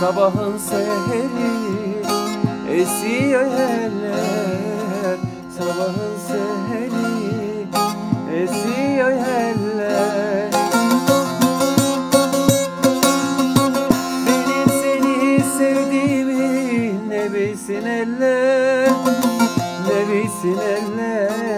Sabahın seheri esiyorlar Sabahın seheri esiyorlar Benim seni sevdiğimi ne bilsin eller Ne bilsin eller.